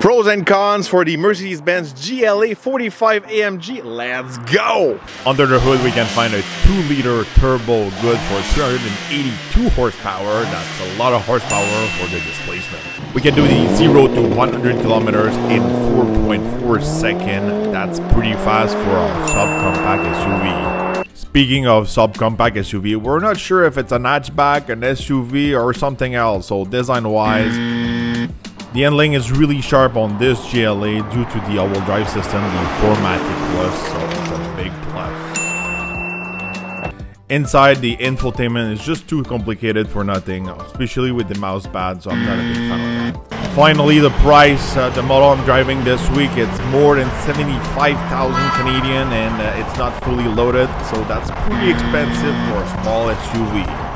Pros and cons for the Mercedes-Benz GLA 45 AMG. Let's go! Under the hood, we can find a 2-liter turbo good for 382 horsepower. That's a lot of horsepower for the displacement. We can do the 0 to 100 kilometers in 4.4 second. That's pretty fast for a subcompact SUV. Speaking of subcompact SUV, we're not sure if it's an hatchback, an SUV, or something else. So design-wise, the handling is really sharp on this GLA due to the all-wheel drive system, the 4MATIC Plus, so it's a big plus. Inside, the infotainment is just too complicated for nothing, especially with the mouse pad, so I'm not a big fan of that. Finally, the price. Uh, the model I'm driving this week, it's more than 75,000 Canadian and uh, it's not fully loaded, so that's pretty expensive for a small SUV.